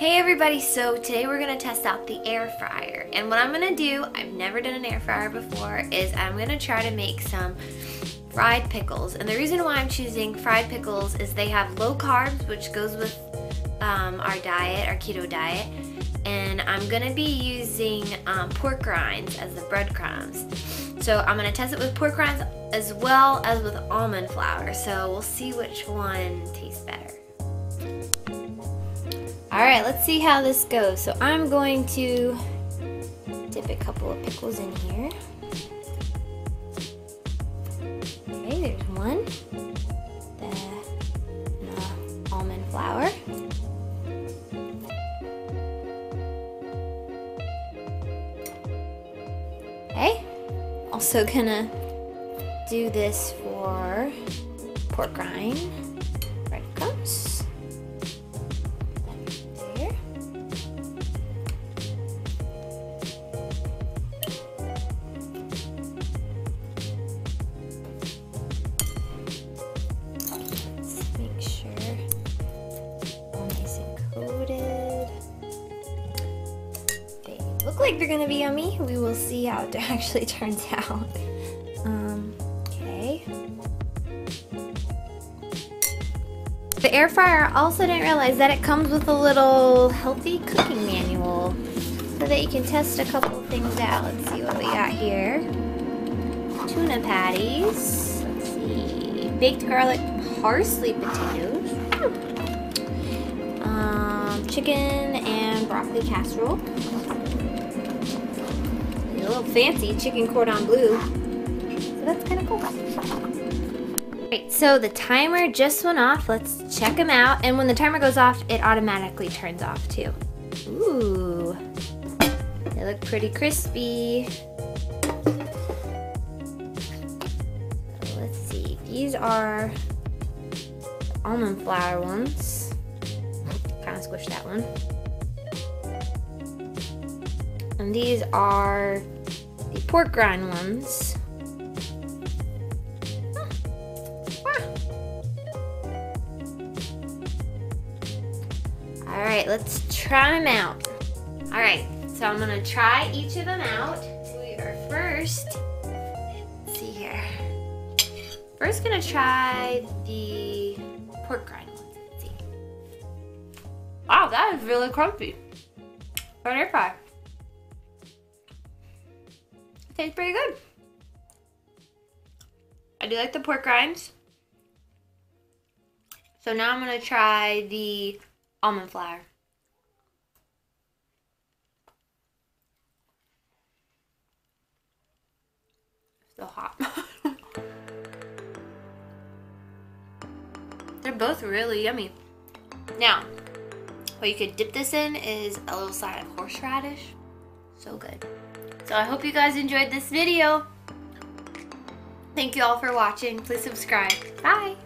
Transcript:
Hey everybody, so today we're gonna test out the air fryer. And what I'm gonna do, I've never done an air fryer before, is I'm gonna try to make some fried pickles. And the reason why I'm choosing fried pickles is they have low carbs, which goes with um, our diet, our keto diet. And I'm gonna be using um, pork rinds as the breadcrumbs. So I'm gonna test it with pork rinds as well as with almond flour. So we'll see which one tastes better. All right, let's see how this goes. So I'm going to dip a couple of pickles in here. Okay, there's one. The almond flour. Okay, also gonna do this for pork rind look like they're gonna be yummy. We will see how it actually turns out. Um, okay. The air fryer also didn't realize that it comes with a little healthy cooking manual so that you can test a couple things out. Let's see what we got here. Tuna patties. Let's see. Baked garlic parsley potatoes. Um, chicken and broccoli casserole little fancy chicken cordon bleu. So that's kind of cool. So the timer just went off. Let's check them out. And when the timer goes off, it automatically turns off too. Ooh, they look pretty crispy. let's see, these are almond flour ones. Kind of squish that one. And these are the pork rind ones. Ah. All right, let's try them out. All right, so I'm gonna try each of them out. We are first, let's see here. First gonna try the pork rind ones. Let's see. Wow, that is really. For an air fry. Tastes pretty good. I do like the pork rinds. So now I'm going to try the almond flour. Still hot. They're both really yummy. Now, what you could dip this in is a little side of horseradish. So good. So I hope you guys enjoyed this video. Thank you all for watching. Please subscribe. Bye.